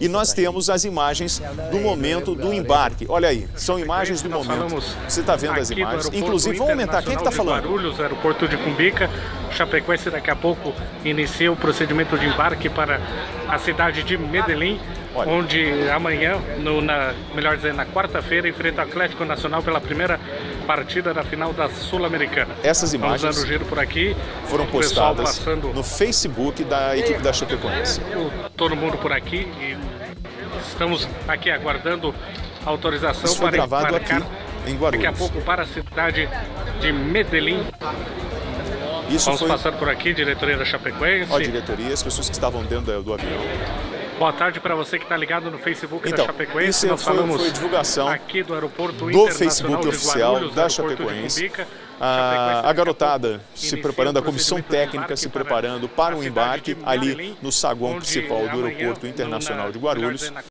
E nós temos as imagens do momento do embarque. Olha aí, são imagens do momento. Você está vendo as imagens. Inclusive, vamos aumentar. Quem é que está falando? Guarulhos, aeroporto de Cumbica. Chapecoense daqui a pouco inicia o procedimento de embarque para a cidade de Medellín. Olha. onde amanhã, no, na, melhor dizendo, na quarta-feira, enfrenta o Atlético Nacional pela primeira partida da final da Sul-Americana. Essas imagens Vamos dando giro por aqui, foram postadas no Facebook da equipe da Chapecoense. Todo mundo por aqui e estamos aqui aguardando autorização Isso foi para gravado aqui em Guarulhos. daqui a pouco para a cidade de Medellín. Isso Vamos foi... passando por aqui, diretoria da Chapecoense. Ó, a diretoria, as pessoas que estavam dentro do avião. Boa tarde para você que está ligado no Facebook então, da Chapecoense. Isso Nós foi, falamos foi divulgação aqui do aeroporto do Facebook oficial Guarulhos, da Chapecoense. Cumbica. A, a garotada se preparando, a comissão técnica se preparando para o cidade embarque ali no saguão principal do Aeroporto Internacional na- de Guarulhos.